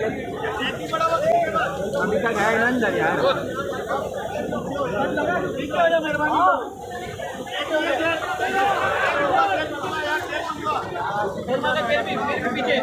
अभी तक है अंदर यार पीछे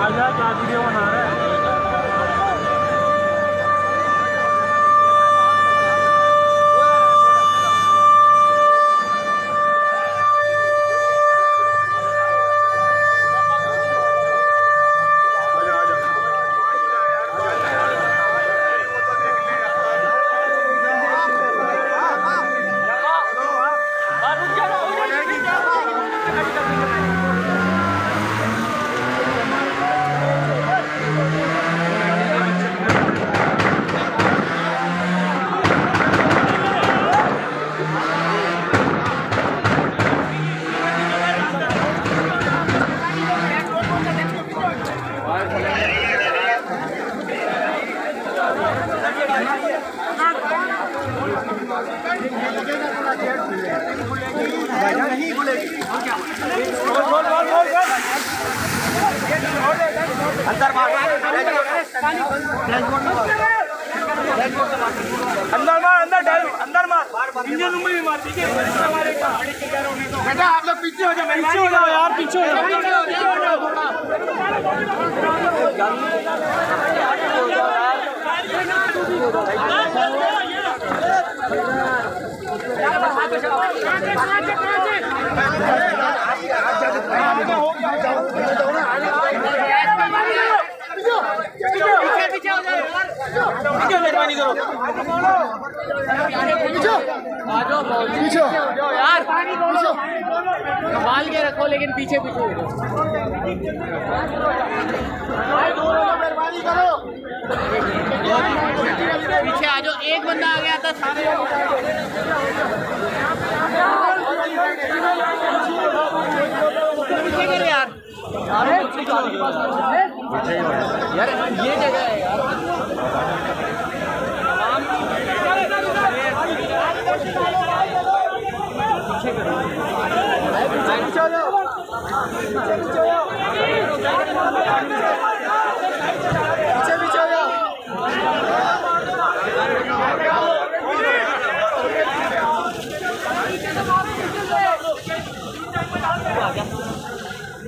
आज़ाद वीडियो बना रहा है। अंदर मार अंदर डाल अंदर मार इंजन में मार ठीक है बेटा आप लोग पीछे हो जाओ पीछे हो जाओ यार पीछे हो जाओ पीछे के रखो लेकिन पीछे पीछे करो पीछे आ जाओ, एक बंदा आ गया था सारे पीछे करो यार यार ये जगह है यार। जाओ।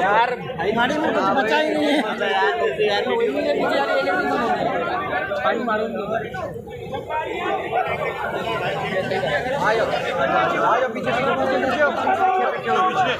यार गाड़ी में कुछ बचा ही नहीं है। आयो आयो पीछे पीछे पीछे पीछे